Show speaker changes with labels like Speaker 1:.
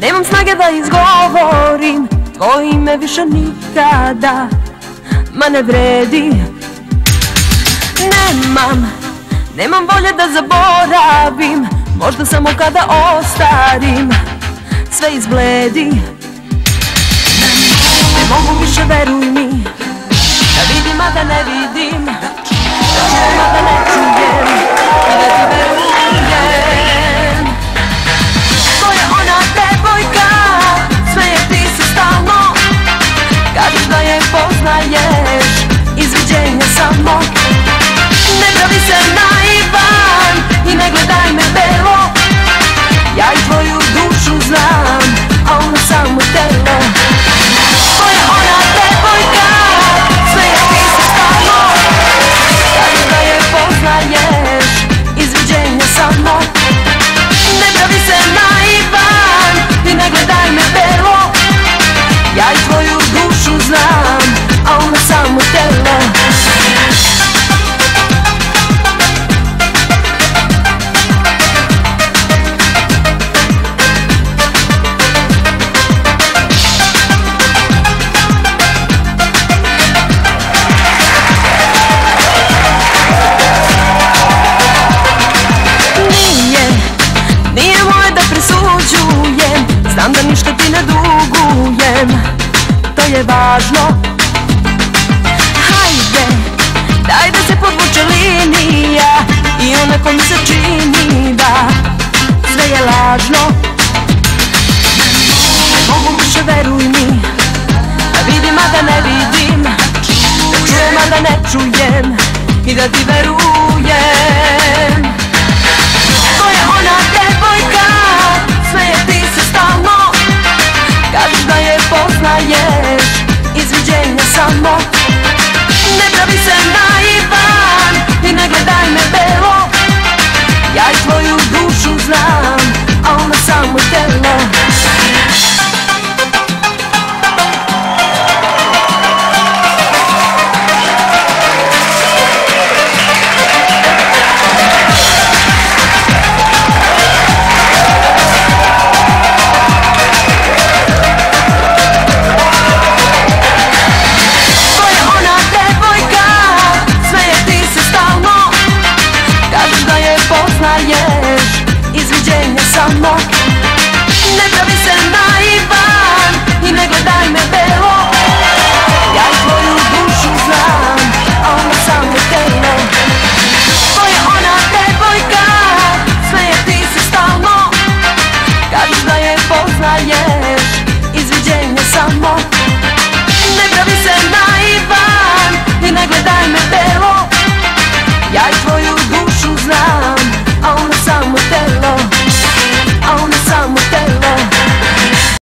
Speaker 1: Nemam snage da izgovorim Tvoje ime više nikada Ma ne vredi. Nemam Nemam volje da zaboravim Možda samo kada ostarim Sve izbledi. Ne mogu više veruj mi Da vidim a da ne vidim. Da čujem a da ne Znam da ništa ti ne dugujem To je važno. Hajde, daj da se podvuče linija I onako mi se čini da Sve je lažno. Ne mogu više veruj mi Da vidim a da ne vidim Da čujem a da ne čujem I da ti verujem